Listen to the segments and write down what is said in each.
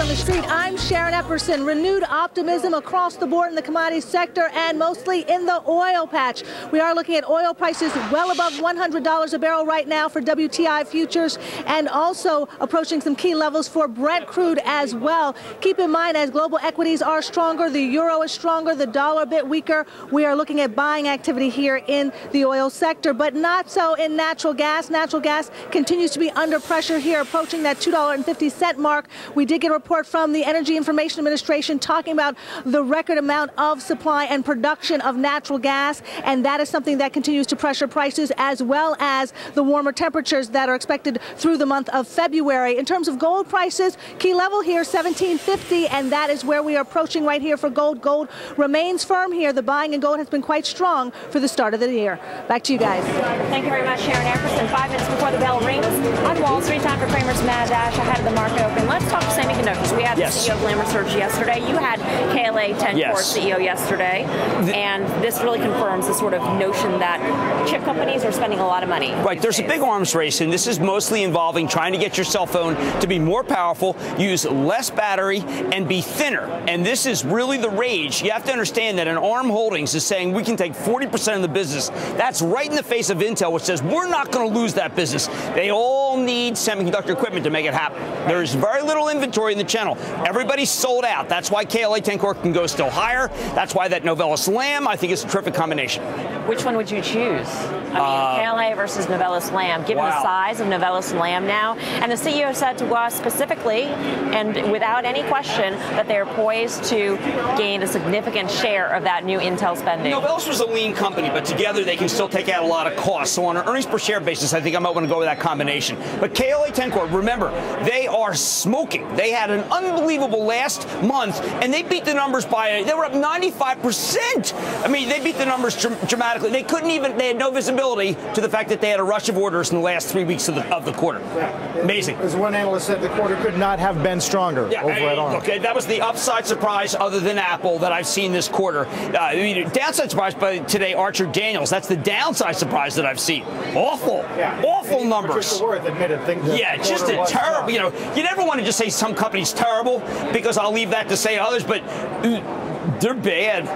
Street. I'm Sharon Epperson. Renewed optimism across the board in the commodities sector and mostly in the oil patch. We are looking at oil prices well above $100 a barrel right now for WTI futures and also approaching some key levels for Brent crude as well. Keep in mind, as global equities are stronger, the euro is stronger, the dollar a bit weaker, we are looking at buying activity here in the oil sector, but not so in natural gas. Natural gas continues to be under pressure here, approaching that $2.50 mark. We did get a report from the Energy Information Administration talking about the record amount of supply and production of natural gas, and that is something that continues to pressure prices as well as the warmer temperatures that are expected through the month of February. In terms of gold prices, key level here 1750, and that is where we are approaching right here for gold. Gold remains firm here. The buying in gold has been quite strong for the start of the year. Back to you guys. Thank you very much, Sharon Epperson. Five minutes before the bell rings on Wall Street, time for Cramer's Mad Dash ahead of the market open. Let's talk semiconductors. We had yes. the CEO of Lam Research yesterday. You had KLA Tencor yes. CEO yesterday, the, and this really confirms the sort of notion that chip companies are spending a lot of money. Right. There's days. a big arms race, and this is mostly involving trying to get your cell phone to be more powerful, use less battery, and be thinner. And this is really the rage. You have to understand that an ARM Holdings is saying we can take 40% of the business. That's right in the face of Intel, which says we're not going to lose that business. They all お! Need semiconductor equipment to make it happen. There's very little inventory in the channel. Everybody's sold out. That's why KLA Tencor can go still higher. That's why that Novellus Lam, I think, is a terrific combination. Which one would you choose? I mean, uh, KLA versus Novellus Lam, given wow. the size of Novellus Lam now. And the CEO said to us specifically, and without any question, that they're poised to gain a significant share of that new Intel spending. Novellus was a lean company, but together they can still take out a lot of costs. So on an earnings per share basis, I think I might want to go with that combination. But KLA Tencor, remember, they are smoking. They had an unbelievable last month, and they beat the numbers by, they were up 95%. I mean, they beat the numbers dr- dramatically. They couldn't even, they had no visibility to the fact that they had a rush of orders in the last three weeks of the, of the quarter. Yeah. Amazing. As one analyst said, the quarter could not have been stronger yeah, over at ARM. Okay, that was the upside surprise other than Apple that I've seen this quarter. Uh, I mean, downside surprise by today, Archer Daniels. That's the downside surprise that I've seen. Awful, yeah. awful numbers. Admitted things. Yeah, just a terrible. You know, you never want to just say some company's terrible because I'll leave that to say others, but mm, they're bad.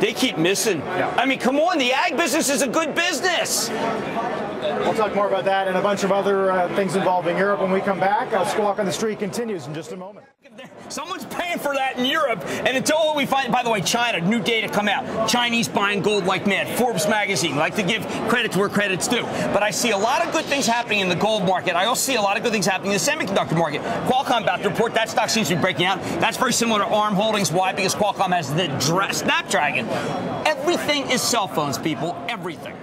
They keep missing. Yeah. I mean, come on, the ag business is a good business. We'll talk more about that and a bunch of other uh, things involving Europe when we come back. Our Squawk on the Street continues in just a moment. Someone's paying for that in Europe, and until we find, by the way, China, new data come out. Chinese buying gold like mad. Forbes magazine like to give credit to where credit's due. But I see a lot of good things happening in the gold market. I also see a lot of good things happening in the semiconductor market. Qualcomm about to report that stock seems to be breaking out. That's very similar to ARM Holdings. Why? Because Qualcomm has the Snapdragon. Everything is cell phones, people. Everything.